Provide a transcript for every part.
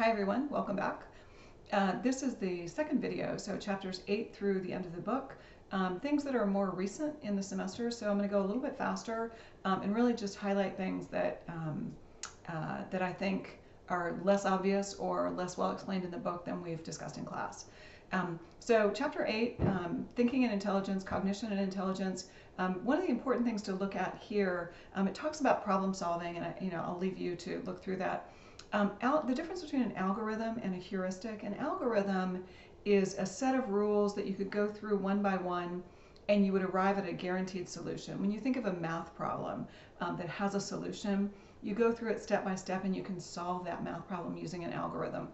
Hi everyone, welcome back. Uh, this is the second video, so chapters 8 through the end of the book. Um, things that are more recent in the semester, so I'm going to go a little bit faster um, and really just highlight things that, um, uh, that I think are less obvious or less well explained in the book than we've discussed in class. Um, so chapter 8, um, Thinking and Intelligence, Cognition and Intelligence, um, one of the important things to look at here, um, it talks about problem solving, and I, you know, I'll leave you to look through that. Um, the difference between an algorithm and a heuristic, an algorithm is a set of rules that you could go through one by one and you would arrive at a guaranteed solution. When you think of a math problem um, that has a solution, you go through it step by step and you can solve that math problem using an algorithm.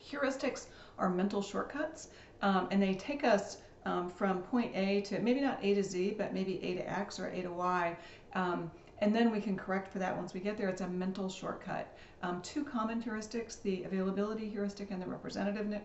Heuristics are mental shortcuts um, and they take us um, from point A to maybe not A to Z, but maybe A to X or A to Y. Um, and then we can correct for that once we get there. It's a mental shortcut. Um, two common heuristics, the availability heuristic and the representativeness,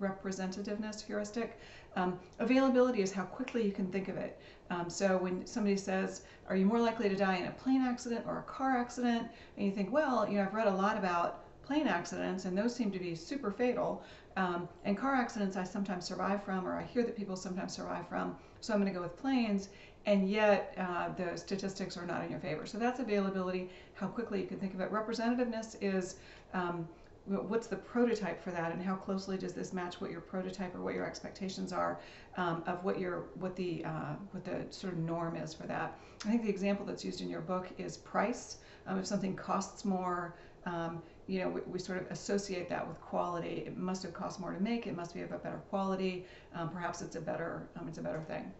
representativeness heuristic. Um, availability is how quickly you can think of it. Um, so when somebody says, are you more likely to die in a plane accident or a car accident? And you think, well, you know, I've read a lot about plane accidents and those seem to be super fatal. Um, and car accidents I sometimes survive from, or I hear that people sometimes survive from. So I'm going to go with planes, and yet uh, the statistics are not in your favor. So that's availability, how quickly you can think of it. Representativeness is um, what's the prototype for that, and how closely does this match what your prototype or what your expectations are um, of what your what the uh, what the sort of norm is for that. I think the example that's used in your book is price. Um, if something costs more, um, you know, we, we, sort of associate that with quality. It must have cost more to make. It must be of a better quality. Um, perhaps it's a better, um, it's a better thing.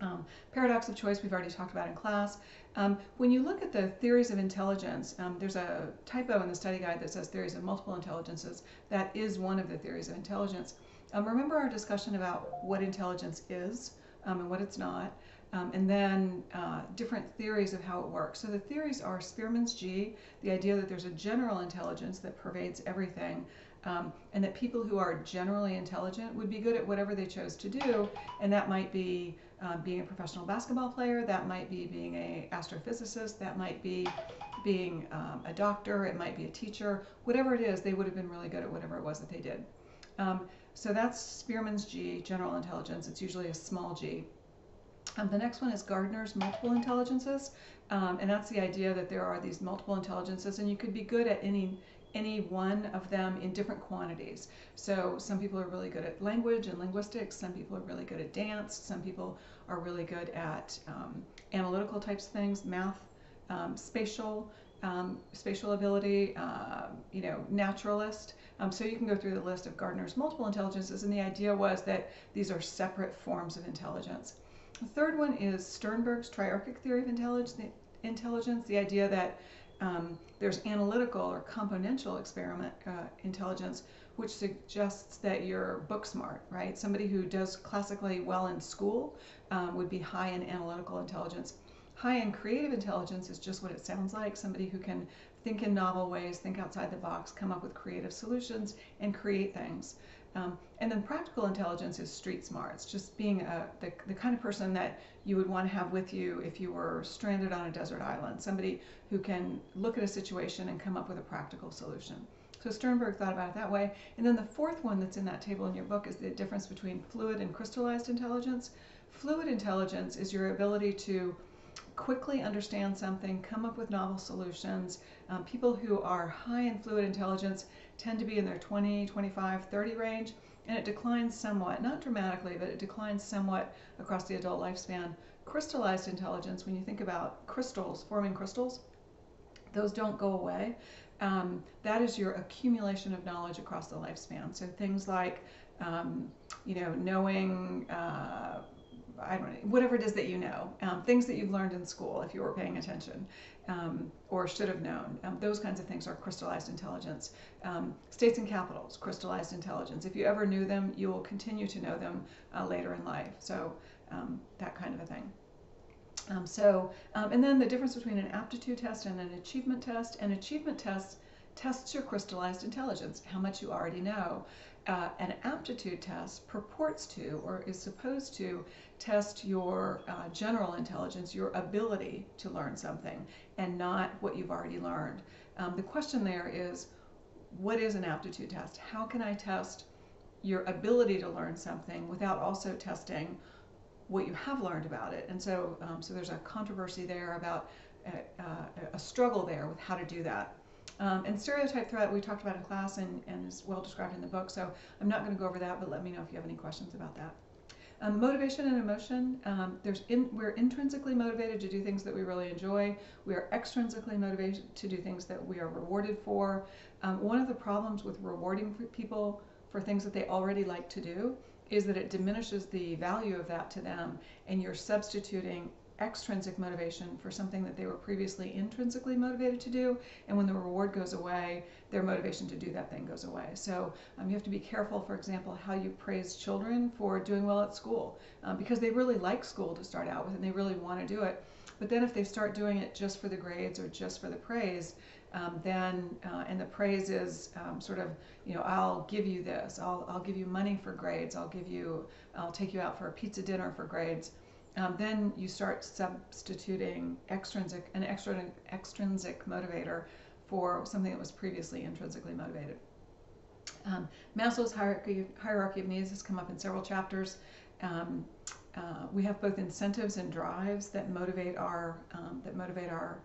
Um, paradox of choice we've already talked about in class. Um, when you look at the theories of intelligence, um, there's a typo in the study guide that says theories of multiple intelligences. That is one of the theories of intelligence. remember our discussion about what intelligence is and what it's not um, and then uh, different theories of how it works. So the theories are Spearman's G, the idea that there's a general intelligence that pervades everything, um, and that people who are generally intelligent would be good at whatever they chose to do, and that might be uh, being a professional basketball player, that might be being a astrophysicist, that might be being um, a doctor, it might be a teacher, whatever it is, they would have been really good at whatever it was that they did. Um, so that's Spearman's G, general intelligence. It's usually a small g. Um, the next one is Gardner's multiple intelligences, um, and that's the idea that there are these multiple intelligences, and you could be good at any any one of them in different quantities. So some people are really good at language and linguistics, some people are really good at dance, some people are really good at um, analytical types of things, math, um, spatial, um, spatial ability, uh, you know, naturalist. Um, so you can go through the list of Gardner's multiple intelligences, and the idea was that these are separate forms of intelligence. The third one is Sternberg's triarchic theory of intelligence, the idea that um, there's analytical or componential experiment uh, intelligence, which suggests that you're book smart, right? Somebody who does classically well in school um, would be high in analytical intelligence. High in creative intelligence is just what it sounds like somebody who can think in novel ways, think outside the box, come up with creative solutions, and create things. Um, and then practical intelligence is street smarts, just being a, the, the kind of person that you would want to have with you if you were stranded on a desert island, somebody who can look at a situation and come up with a practical solution. So Sternberg thought about it that way. And then the fourth one that's in that table in your book is the difference between fluid and crystallized intelligence. Fluid intelligence is your ability to quickly understand something, come up with novel solutions. Um, people who are high in fluid intelligence tend to be in their 20, 25, 30 range, and it declines somewhat, not dramatically, but it declines somewhat across the adult lifespan. Crystallized intelligence, when you think about crystals, forming crystals, those don't go away. Um, that is your accumulation of knowledge across the lifespan. So things like, um, you know, knowing uh, I don't know, whatever it is that you know, um, things that you've learned in school if you were paying attention um, or should have known. Um, those kinds of things are crystallized intelligence. Um, states and capitals, crystallized intelligence. If you ever knew them, you will continue to know them uh, later in life. So um, that kind of a thing. Um, so, and then the difference between an aptitude test and an achievement test. An achievement test tests your crystallized intelligence, how much you already know. Uh, an aptitude test purports to or is supposed to test your uh, general intelligence, your ability to learn something, and not what you've already learned. Um, the question there is what is an aptitude test? How can I test your ability to learn something without also testing what you have learned about it? And so, um, so there's a controversy there about a, uh, a, struggle there with how to do that. Um, and stereotype threat we talked about in class and, and is well described in the book, so I'm not going to go over that, but let me know if you have any questions about that. Um, motivation and emotion. Um, there's in, we're intrinsically motivated to do things that we really enjoy. We are extrinsically motivated to do things that we are rewarded for. Um, one of the problems with rewarding people for things that they already like to do is that it diminishes the value of that to them, and you're substituting extrinsic motivation for something that they were previously intrinsically motivated to do. And when the reward goes away, their motivation to do that thing goes away. So um, you have to be careful, for example, how you praise children for doing well at school um, because they really like school to start out with and they really want to do it. But then if they start doing it just for the grades or just for the praise, um, then uh, and the praise is um, sort of you know I'll give you this I'll, I'll give you money for grades I'll give you I'll take you out for a pizza dinner for grades um, then you start substituting extrinsic an extra extrinsic motivator for something that was previously intrinsically motivated. Um, Maslow's hierarchy, hierarchy of needs has come up in several chapters. Um, uh, we have both incentives and drives that motivate our um, that motivate our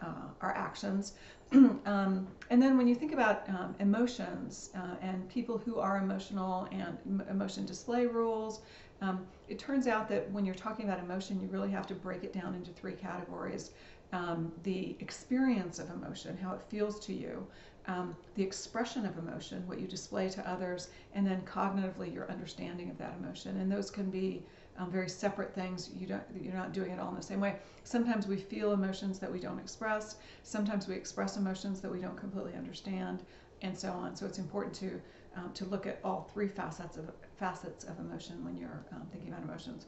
uh, our actions. um, and then when you think about um, emotions uh, and people who are emotional and emotion display rules, um, it turns out that when you're talking about emotion, you really have to break it down into three categories. Um, the experience of emotion, how it feels to you, um, the expression of emotion, what you display to others, and then cognitively your understanding of that emotion. And those can be um, very separate things. You don't, you're not doing it all in the same way. Sometimes we feel emotions that we don't express. Sometimes we express emotions that we don't completely understand, and so on. So it's important to um, to look at all three facets of facets of emotion when you're um, thinking about emotions.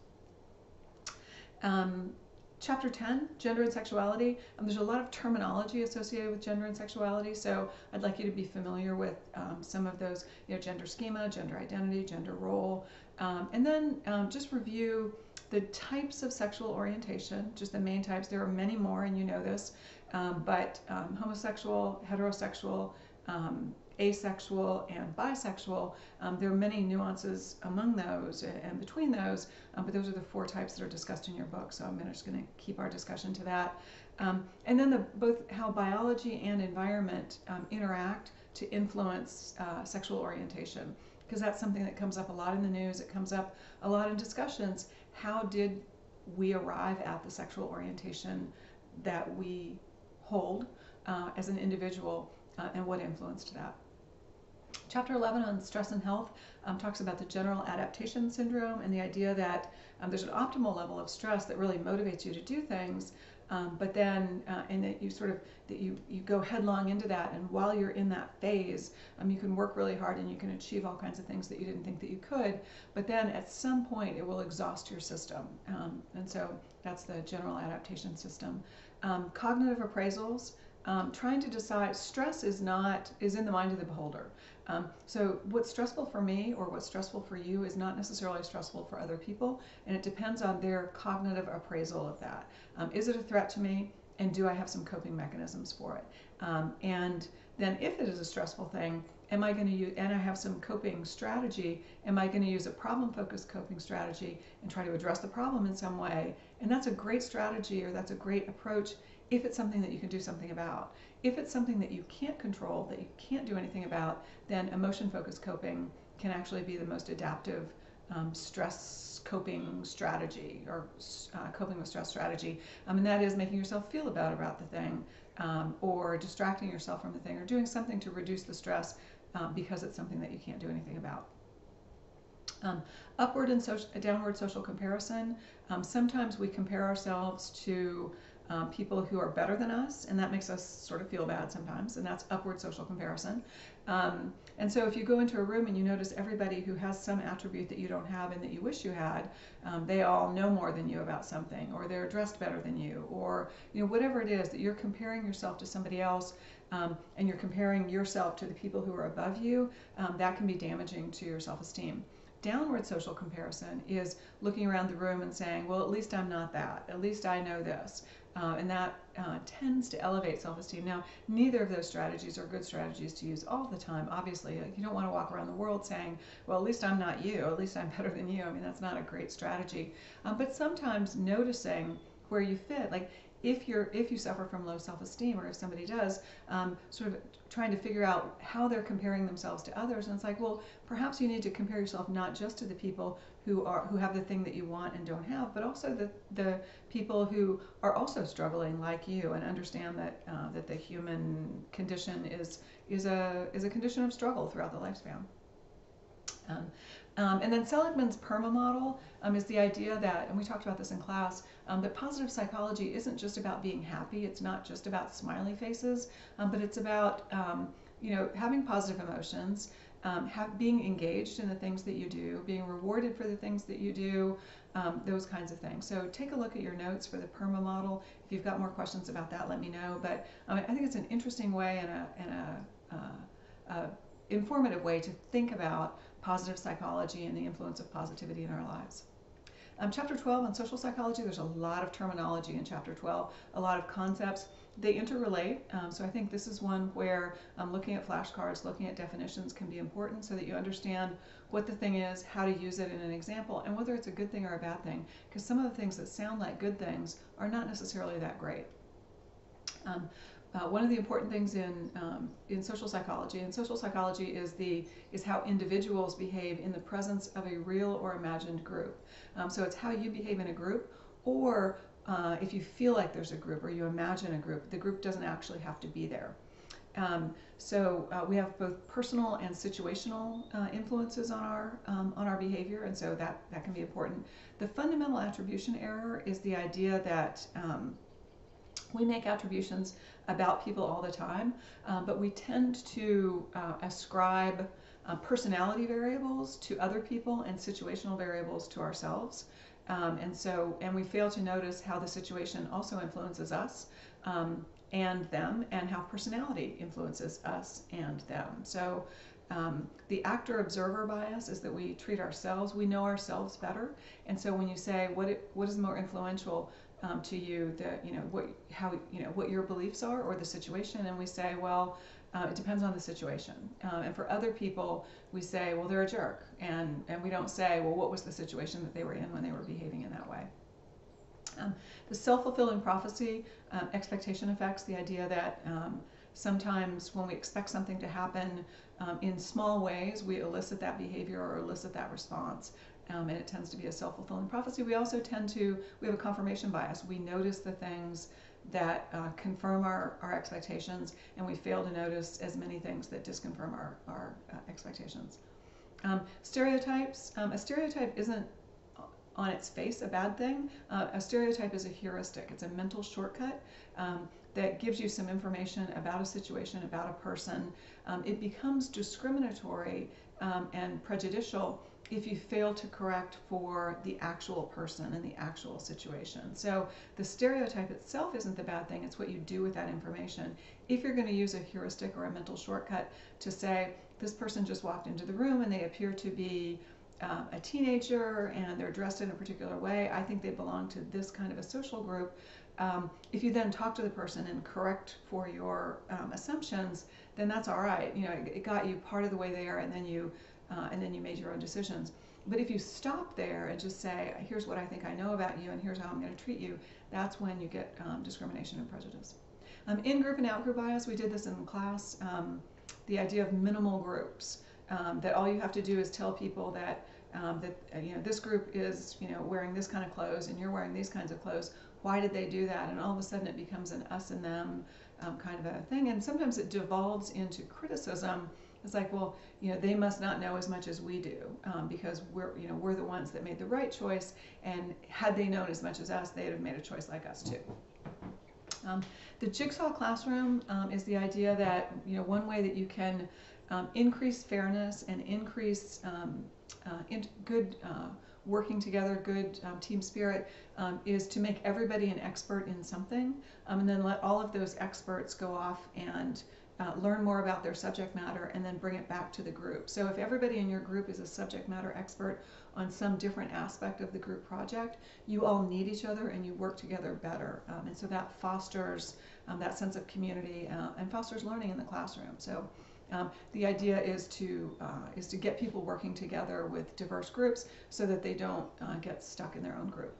Um, chapter 10 gender and sexuality um, there's a lot of terminology associated with gender and sexuality so i'd like you to be familiar with um, some of those you know gender schema gender identity gender role um, and then um, just review the types of sexual orientation just the main types there are many more and you know this um, but um, homosexual heterosexual asexual and bisexual, um, there are many nuances among those and between those, um, but those are the four types that are discussed in your book. So I'm just going to keep our discussion to that. Um, and then the, both how biology and environment um, interact to influence uh, sexual orientation, because that's something that comes up a lot in the news. It comes up a lot in discussions. How did we arrive at the sexual orientation that we hold uh, as an individual, uh, and what influenced that? Chapter 11 on stress and health um, talks about the general adaptation syndrome and the idea that um, there's an optimal level of stress that really motivates you to do things, um, but then uh, and that you sort of that you you go headlong into that, and while you're in that phase, um, you can work really hard and you can achieve all kinds of things that you didn't think that you could, but then at some point it will exhaust your system, um, and so that's the general adaptation system. Um, cognitive appraisals. Um, trying to decide stress is not is in the mind of the beholder um, so what's stressful for me or what's stressful for you is not necessarily stressful for other people, and it depends on their cognitive appraisal of that. Um, is it a threat to me, and do I have some coping mechanisms for it? Um, and then if it is a stressful thing, am I going to use, and I have some coping strategy, am I going to use a problem-focused coping strategy and try to address the problem in some way? And that's a great strategy or that's a great approach if it's something that you can do something about. If it's something that you can't control, that you can't do anything about, then emotion focused coping can actually be the most adaptive um, stress coping strategy or uh, coping with stress strategy. Um, and that is making yourself feel bad about the thing um, or distracting yourself from the thing or doing something to reduce the stress um, because it's something that you can't do anything about. Um, upward and downward social comparison. Um, sometimes we compare ourselves to um, people who are better than us, and that makes us sort of feel bad sometimes, and that's upward social comparison. Um, and so if you go into a room and you notice everybody who has some attribute that you don't have and that you wish you had, um, they all know more than you about something, or they're dressed better than you, or you know whatever it is that you're comparing yourself to somebody else, um, and you're comparing yourself to the people who are above you, um, that can be damaging to your self-esteem downward social comparison is looking around the room and saying, well, at least I'm not that. At least I know this. Uh, and that uh, tends to elevate self-esteem. Now, neither of those strategies are good strategies to use all the time. Obviously, you don't want to walk around the world saying, "Well, at least I'm not you. At least I'm better than you." I mean, that's not a great strategy. Um, but sometimes noticing where you fit, like if you're if you suffer from low self-esteem or if somebody does um, sort of trying to figure out how they're comparing themselves to others and it's like well perhaps you need to compare yourself not just to the people who are who have the thing that you want and don't have but also the the people who are also struggling like you and understand that uh, that the human condition is is a is a condition of struggle throughout the lifespan. Um, um, and then Seligman's PERMA model um, is the idea that, and we talked about this in class, um, that positive psychology isn't just about being happy. It's not just about smiley faces, um, but it's about um, you know having positive emotions, um, have, being engaged in the things that you do, being rewarded for the things that you do, those kinds of things. So take a look at your notes for the PERMA model. If you've got more questions about that, let me know. But I think it's an interesting way and a, and a, uh, a informative way to think about positive psychology and the influence of positivity in our lives. Um, chapter 12 on social psychology, there's a lot of terminology in chapter 12, a lot of concepts. They interrelate, um, so I think this is one where um, looking at flashcards, looking at definitions can be important so that you understand what the thing is, how to use it in an example, and whether it's a good thing or a bad thing. Because some of the things that sound like good things are not necessarily that great. Um, uh, one of the important things in um, in social psychology, and social psychology is the is how individuals behave in the presence of a real or imagined group. Um, so it's how you behave in a group, or uh, if you feel like there's a group or you imagine a group, the group doesn't actually have to be there. Um, so uh, we have both personal and situational uh, influences on our um, on our behavior, and so that that can be important. The fundamental attribution error is the idea that um, we make attributions about people all the time, um, but we tend to uh, ascribe uh, personality variables to other people and situational variables to ourselves. Um, and so, and we fail to notice how the situation also influences us um, and them, and how personality influences us and them. So, um, the actor observer bias is that we treat ourselves, we know ourselves better. And so, when you say what it, what is more influential, um, to you that you know what how you know what your beliefs are or the situation and we say well uh, it depends on the situation. Uh, and for other people we say well they're a jerk and and we don't say well what was the situation that they were in when they were behaving in that way. Um, the self-fulfilling prophecy um, expectation effects the idea that um, sometimes when we expect something to happen um, in small ways we elicit that behavior or elicit that response um, and it tends to be a self-fulfilling prophecy. We also tend to, we have a confirmation bias. We notice the things that uh, confirm our, our expectations, and we fail to notice as many things that disconfirm our, our uh, expectations. Um, stereotypes, um, a stereotype isn't on its face a bad thing. Uh, a stereotype is a heuristic, it's a mental shortcut um, that gives you some information about a situation, about a person. Um, it becomes discriminatory um, and prejudicial if you fail to correct for the actual person and the actual situation. So the stereotype itself isn't the bad thing, it's what you do with that information. If you're going to use a heuristic or a mental shortcut to say, this person just walked into the room and they appear to be um, a teenager and they're dressed in a particular way, I think they belong to this kind of a social group. Um, if you then talk to the person and correct for your um, assumptions, then that's all right. You know, it, it got you part of the way there, and then you uh, and then you made your own decisions. But if you stop there and just say, here's what I think I know about you and here's how I'm going to treat you, that's when you get um, discrimination and prejudice. Um, in group and out group bias, we did this in class, um, the idea of minimal groups, um, that all you have to do is tell people that, um, that uh, you know, this group is you know, wearing this kind of clothes and you're wearing these kinds of clothes. Why did they do that? And all of a sudden it becomes an us and them um, kind of a thing. And sometimes it devolves into criticism it's like, well, you know, they must not know as much as we do um, because we're, you know, we're the ones that made the right choice. And had they known as much as us, they'd have made a choice like us too. Um, the jigsaw classroom um, is the idea that, you know, one way that you can um, increase fairness and increase um, uh, in good uh, working together, good um, team spirit, um, is to make everybody an expert in something, um, and then let all of those experts go off and uh, learn more about their subject matter, and then bring it back to the group. So if everybody in your group is a subject matter expert on some different aspect of the group project, you all need each other and you work together better. Um, and so that fosters um, that sense of community uh, and fosters learning in the classroom. So um, the idea is to uh, is to get people working together with diverse groups so that they don't uh, get stuck in their own group.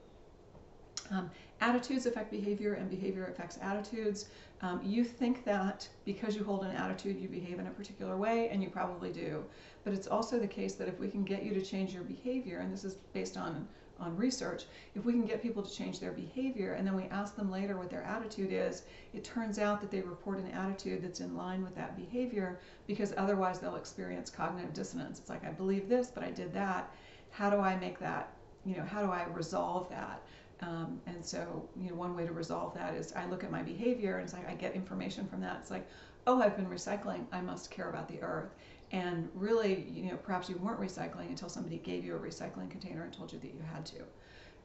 Um, attitudes affect behavior and behavior affects attitudes. Um, you think that because you hold an attitude, you behave in a particular way, and you probably do. But it's also the case that if we can get you to change your behavior, and this is based on on research, if we can get people to change their behavior and then we ask them later what their attitude is, it turns out that they report an attitude that's in line with that behavior because otherwise they'll experience cognitive dissonance. It's like, I believe this, but I did that. How do I make that, you know, how do I resolve that? Um, and so, you know, one way to resolve that is I look at my behavior and it's like I get information from that. It's like, oh, I've been recycling. I must care about the earth. And really, you know, perhaps you weren't recycling until somebody gave you a recycling container and told you that you had to.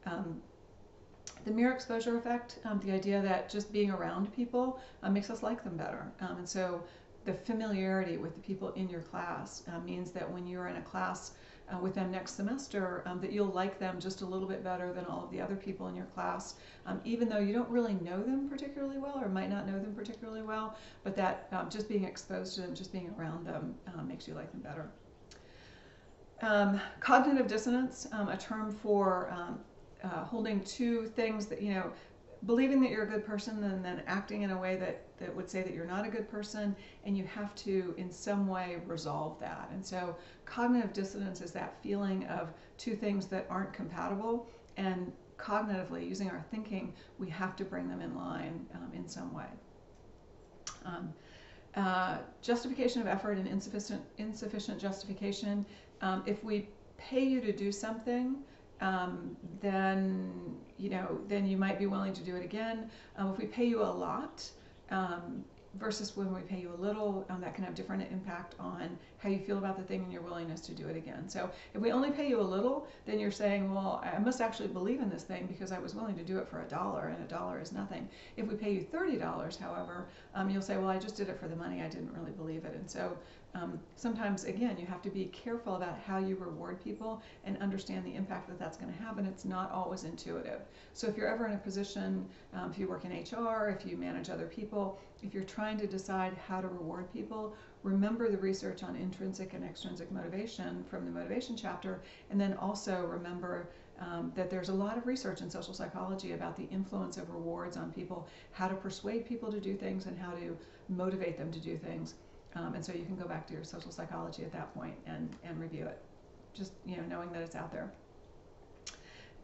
Um, the mere exposure effect, um, the idea that just being around people uh, makes us like them better. Um, and so the familiarity with the people in your class uh, means that when you're in a class uh, with them next semester um, that you'll like them just a little bit better than all of the other people in your class, um, even though you don't really know them particularly well or might not know them particularly well, but that um, just being exposed to them, just being around them um, makes you like them better. Um, cognitive dissonance, um, a term for uh, holding two things that, you know, believing that you're a good person and then acting in a way that, that would say that you're not a good person, and you have to, in some way, resolve that. And so, cognitive dissonance is that feeling of two things that aren't compatible, and cognitively, using our thinking, we have to bring them in line um, in some way. Um, uh, justification of effort and insufficient, insufficient justification. Um, if we pay you to do something, um, then you know then you might be willing to do it again. Um, if we pay you a lot um, versus when we pay you a little, um, that can have different impact on how you feel about the thing and your willingness to do it again. So if we only pay you a little, then you're saying, well, I must actually believe in this thing because I was willing to do it for a dollar, and a dollar is nothing. If we pay you thirty dollars, however, um, you'll say, well, I just did it for the money. I didn't really believe it, and so um, sometimes, again, you have to be careful about how you reward people and understand the impact that that's going to have, and it's not always intuitive. So, if you're ever in a position, um, if you work in HR, if you manage other people, if you're trying to decide how to reward people, remember the research on intrinsic and extrinsic motivation from the motivation chapter, and then also remember um, that there's a lot of research in social psychology about the influence of rewards on people, how to persuade people to do things, and how to motivate them to do things. Um, and so you can go back to your social psychology at that point and, and review it, just you know knowing that it's out there.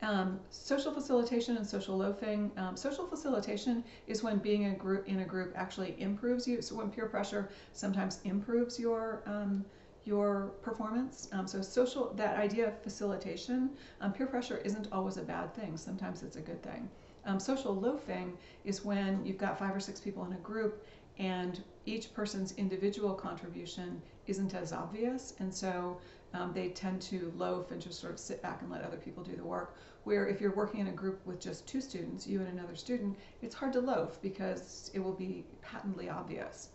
Um, social facilitation and social loafing. Um, social facilitation is when being a group in a group actually improves you. So when peer pressure sometimes improves your um, your performance. Um, so social that idea of facilitation, um, peer pressure isn't always a bad thing. Sometimes it's a good thing. Um, social loafing is when you've got five or six people in a group and each person's individual contribution isn't as obvious, and so um, they tend to loaf and just sort of sit back and let other people do the work. Where if you're working in a group with just two students, you and another student, it's hard to loaf because it will be patently obvious.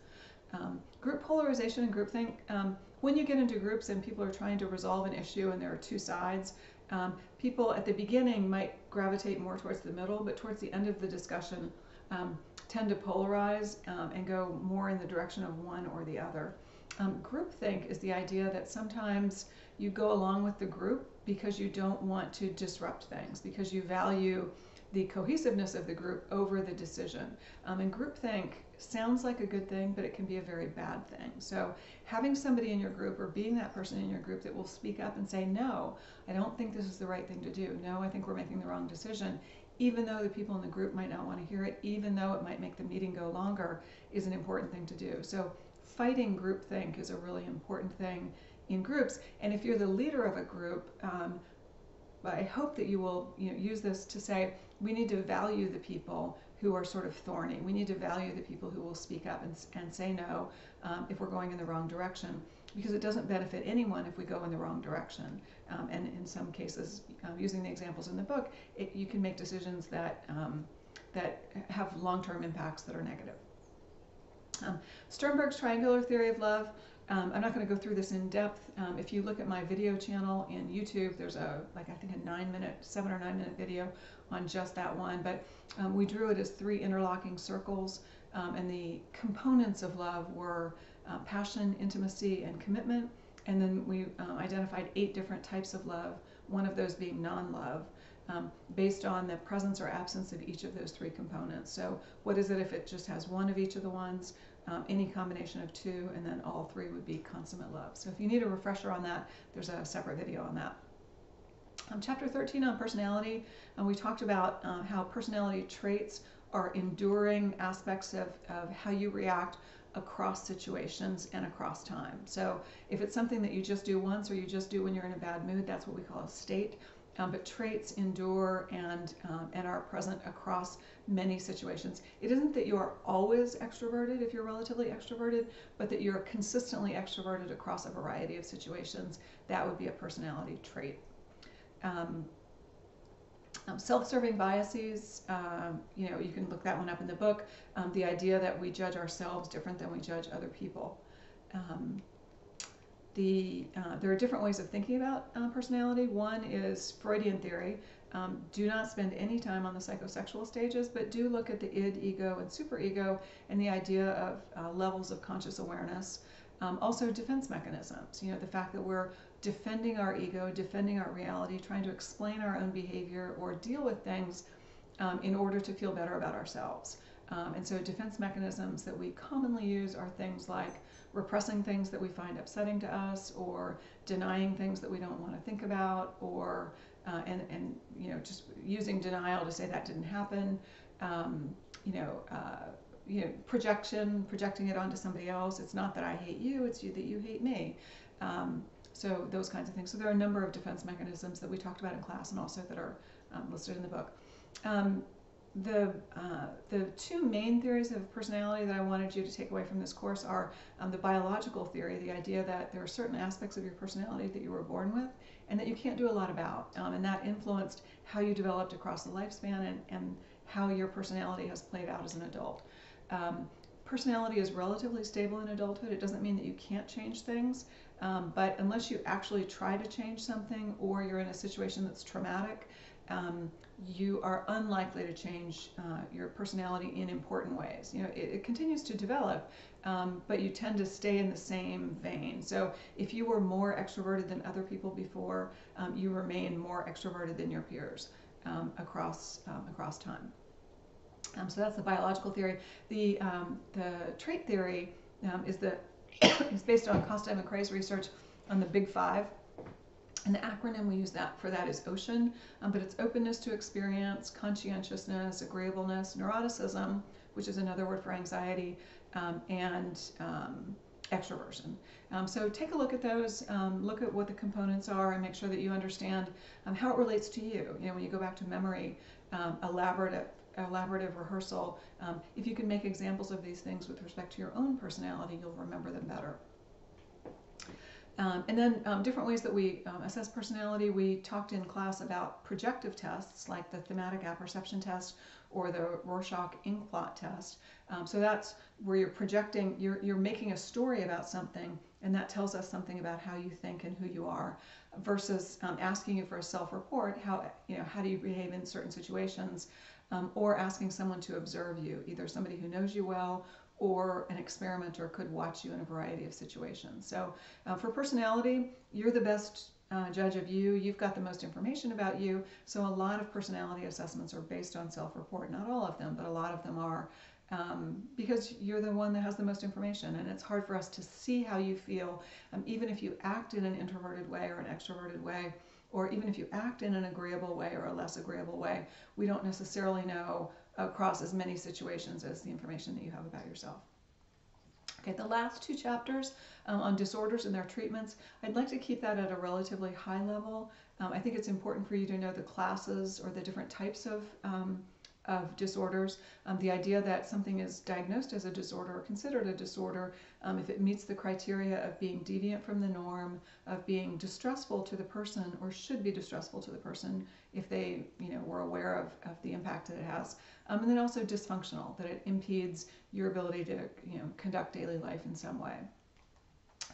Um, group polarization and groupthink. Um, when you get into groups and people are trying to resolve an issue and there are two sides, um, people at the beginning might gravitate more towards the middle, but towards the end of the discussion, um, tend to polarize um, and go more in the direction of one or the other. Um, groupthink is the idea that sometimes you go along with the group because you don't want to disrupt things, because you value the cohesiveness of the group over the decision. Um, and groupthink sounds like a good thing, but it can be a very bad thing. So having somebody in your group or being that person in your group that will speak up and say, no, I don't think this is the right thing to do. No, I think we're making the wrong decision even though the people in the group might not want to hear it, even though it might make the meeting go longer, is an important thing to do. So fighting groupthink is a really important thing in groups. And if you're the leader of a group, um, I hope that you will you know, use this to say we need to value the people who are sort of thorny. We need to value the people who will speak up and, and say no um, if we're going in the wrong direction because it doesn't benefit anyone if we go in the wrong direction. Um, and in some cases, uh, using the examples in the book, it, you can make decisions that, um, that have long term impacts that are negative. Um, Sternberg's triangular theory of love. Um, I'm not going to go through this in depth. Um, if you look at my video channel in YouTube, there's a like I think a nine minute, seven or nine minute video on just that one. But um, we drew it as three interlocking circles, um, and the components of love were uh, passion, intimacy, and commitment. And then we um, identified eight different types of love. One of those being non-love. Um, based on the presence or absence of each of those three components. So, what is it if it just has one of each of the ones? um, any combination of two, and then all three would be consummate love. So if you need a refresher on that, there's a separate video on that. Um, chapter 13 on personality, uh, we talked about uh, how personality traits are enduring aspects of, of how you react across situations and across time. So if it's something that you just do once or you just do when you're in a bad mood, that's what we call a state. Um, but traits endure and um, and are present across many situations. It isn't that you are always extroverted if you're relatively extroverted, but that you're consistently extroverted across a variety of situations. That would be a personality trait. Um, um, self-serving biases, um, you know, you can look that one up in the book. Um, the idea that we judge ourselves different than we judge other people. Um, the, uh, there are different ways of thinking about uh, personality. One is Freudian theory. Um, do not spend any time on the psychosexual stages, but do look at the id, ego, and superego and the idea of uh, levels of conscious awareness. Um, also, defense mechanisms. You know, the fact that we're defending our ego, defending our reality, trying to explain our own behavior or deal with things um, in order to feel better about ourselves. Um, and so, defense mechanisms that we commonly use are things like repressing things that we find upsetting to us or denying things that we don't want to think about or uh, and, and you know just using denial to say that didn't happen. Um, you know uh, you know projection projecting it onto somebody else. It's not that i hate you it's you that you hate me. Um, so those kinds of things so there are a number of defense mechanisms that we talked about in class and also that are um, listed in the book um, the, uh, the two main theories of personality that I wanted you to take away from this course are um, the biological theory, the idea that there are certain aspects of your personality that you were born with and that you can't do a lot about. Um, and that influenced how you developed across the lifespan and, and how your personality has played out as an adult. Um, personality is relatively stable in adulthood. It doesn't mean that you can't change things, um, but unless you actually try to change something or you're in a situation that's traumatic, um, you are unlikely to change uh, your personality in important ways. You know, it, it continues to develop, um, but you tend to stay in the same vein. So if you were more extroverted than other people before, um, you remain more extroverted than your peers um, across um, across time. Um, so that's the biological theory. The um, the trait theory is the is based on Costa and McCrae's research on the Big Five and the acronym we use that for that is OCEAN, um, but it's openness to experience, conscientiousness, agreeableness, neuroticism, which is another word for anxiety, um, and um, extroversion. Um, so take a look at those, um, look at what the components are, and make sure that you understand um, how it relates to you. You know, when you go back to memory, elaborative elaborative rehearsal, if you can make examples of these things with respect to your own personality, you'll remember them better. Um, and then um, different ways that we um, assess personality. We talked in class about projective tests like the thematic apperception test or the Rorschach ink blot test. Um, so that's where you're projecting, you're, you're making a story about something and that tells us something about how you think and who you are versus um, asking you for a self-report, how, you know, how do you behave in certain situations um, or asking someone to observe you, either somebody who knows you well or an experimenter could watch you in a variety of situations. So uh, for personality, you're the best uh, judge of you. You've got the most information about you. So a lot of personality assessments are based on self-report. Not all of them, but a lot of them are. Um, because you're the one that has the most information and it's hard for us to see how you feel um, even if you act in an introverted way or an extroverted way or even if you act in an agreeable way or a less agreeable way we don't necessarily know across as many situations as the information that you have about yourself. Okay, the last two chapters um, on disorders and their treatments, I'd like to keep that at a relatively high level. Um, I think it's important for you to know the classes or the different types of um, of disorders. Um, the idea that something is diagnosed as a disorder or considered a disorder um, if it meets the criteria of being deviant from the norm, of being distressful to the person or should be distressful to the person if they you know were aware of, of the impact that it has. Um, and then also dysfunctional, that it impedes your ability to you know conduct daily life in some way.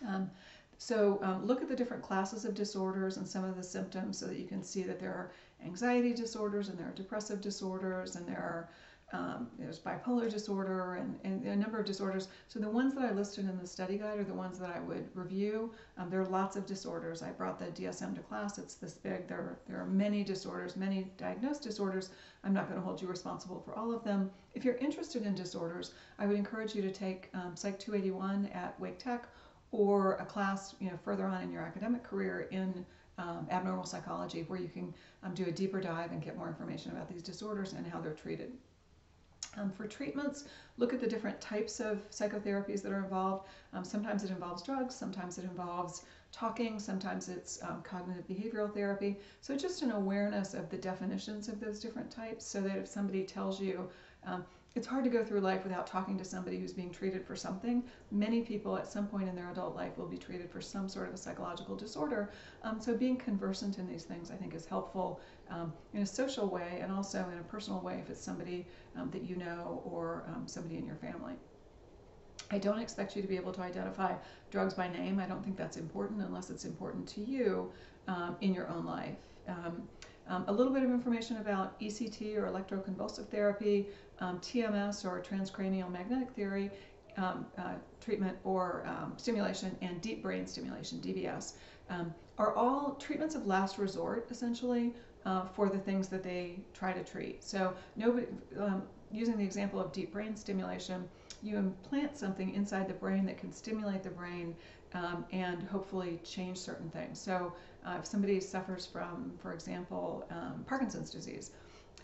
Um, so um, look at the different classes of disorders and some of the symptoms so that you can see that there are anxiety disorders and there are depressive disorders and there are um, there's bipolar disorder and, and, a number of disorders. So the ones that I listed in the study guide are the ones that I would review. Um, there are lots of disorders. I brought the DSM to class. It's this big. There, there are many disorders, many diagnosed disorders. I'm not going to hold you responsible for all of them. If you're interested in disorders, I would encourage you to take um, Psych 281 at Wake Tech or a class you know further on in your academic career in um, abnormal psychology where you can um, do a deeper dive and get more information about these disorders and how they're treated. Um, for treatments, look at the different types of psychotherapies that are involved. Um, sometimes it involves drugs, sometimes it involves talking, sometimes it's um, cognitive behavioral therapy. So just an awareness of the definitions of those different types so that if somebody tells you, um, it's hard to go through life without talking to somebody who's being treated for something. Many people at some point in their adult life will be treated for some sort of a psychological disorder. Um, so being conversant in these things, I think, is helpful um, in a social way and also in a personal way if it's somebody um, that you know or um, somebody in your family. I don't expect you to be able to identify drugs by name. I don't think that's important unless it's important to you um, in your own life. Um, um, a little bit of information about ECT or electroconvulsive therapy, um, TMS or transcranial magnetic theory um, uh, treatment or um, stimulation, and deep brain stimulation, DBS, um, are all treatments of last resort essentially uh, for the things that they try to treat. So, nobody, um, using the example of deep brain stimulation, you implant something inside the brain that can stimulate the brain um, and hopefully change certain things. So, uh, if somebody suffers from, for example, um, Parkinson's disease,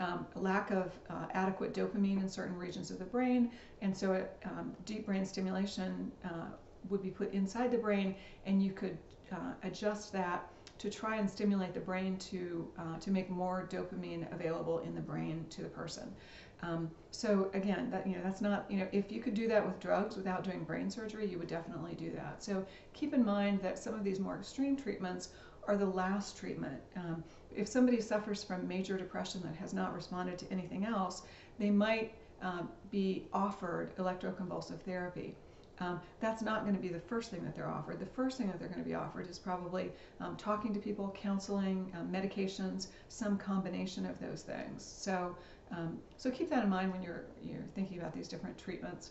um, lack of uh, adequate dopamine in certain regions of the brain, and so it, um, deep brain stimulation uh, would be put inside the brain, and you could uh, adjust that to try and stimulate the brain to uh, to make more dopamine available in the brain to the person. Um, so again, that you know that's not you know if you could do that with drugs without doing brain surgery, you would definitely do that. So keep in mind that some of these more extreme treatments are the last treatment. Um, if somebody suffers from major depression that has not responded to anything else, they might um, be offered electroconvulsive therapy. Um, that's not going to be the first thing that they're offered. The first thing that they're going to be offered is probably um, talking to people, counseling, um, medications, some combination of those things. So, um, so keep that in mind when you're you're thinking about these different treatments.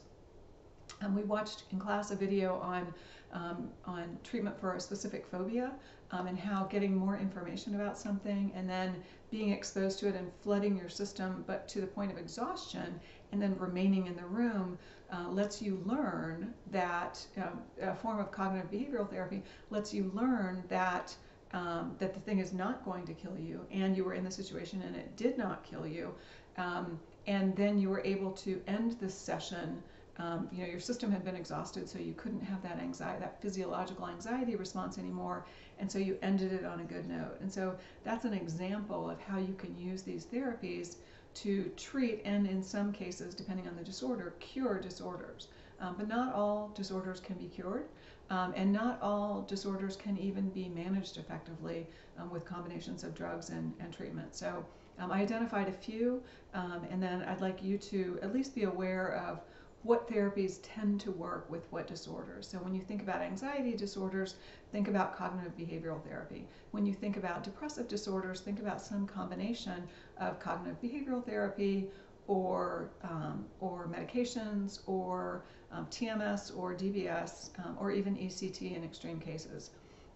Um, we watched in class a video on um, on treatment for a specific phobia um, and how getting more information about something and then being exposed to it and flooding your system, but to the point of exhaustion, and then remaining in the room uh, lets you learn that um, a form of cognitive behavioral therapy lets you learn that um, that the thing is not going to kill you, and you were in the situation and it did not kill you, um, and then you were able to end this session um, you know, your system had been exhausted, so you couldn't have that anxiety, that physiological anxiety response anymore, and so you ended it on a good note. And so that's an example of how you can use these therapies to treat and, in some cases, depending on the disorder, cure disorders. Um, but not all disorders can be cured, um, and not all disorders can even be managed effectively um, with combinations of drugs and, and treatment. So um, I identified a few, um, and then I'd like you to at least be aware of what therapies tend to work with what disorders. So when you think about anxiety disorders, think about cognitive behavioral therapy. When you think about depressive disorders, think about some combination of cognitive behavioral therapy or, um, or medications or um, TMS or DBS um, or even ECT in extreme cases.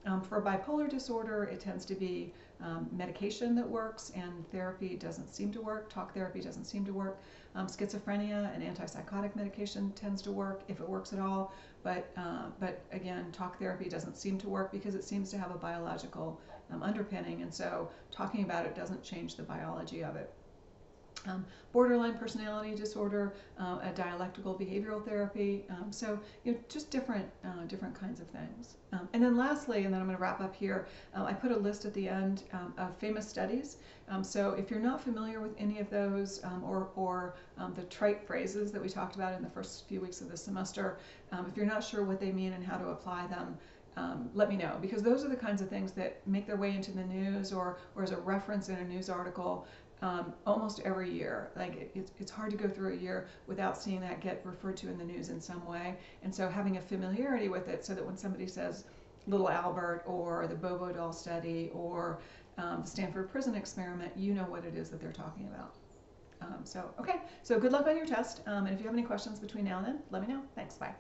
Um, for bipolar disorder, it tends to be um, medication that works and therapy doesn't seem to work. Talk therapy doesn't seem to work. Um, schizophrenia and antipsychotic medication tends to work if it works at all, but uh, but again, talk therapy doesn't seem to work because it seems to have a biological um, underpinning, and so talking about it doesn't change the biology of it. Um, borderline personality disorder, uh, a dialectical behavioral therapy. Um, so you know, just different uh, different kinds of things. Um, and then lastly, and then I'm going to wrap up here. Uh, I put a list at the end um, of famous studies. Um, so if you're not familiar with any of those um, or or the trite phrases that we talked about in the first few weeks of the semester, if you're not sure what they mean and how to apply them. Um, let me know because those are the kinds of things that make their way into the news or, or as a reference in a news article um, almost every year. Like it, it's, it's hard to go through a year without seeing that get referred to in the news in some way. And so having a familiarity with it so that when somebody says Little Albert or the Bobo doll study or um, the Stanford prison experiment, you know what it is that they're talking about. Um, so, okay, so good luck on your test. Um, and if you have any questions between now and then, let me know. Thanks, bye.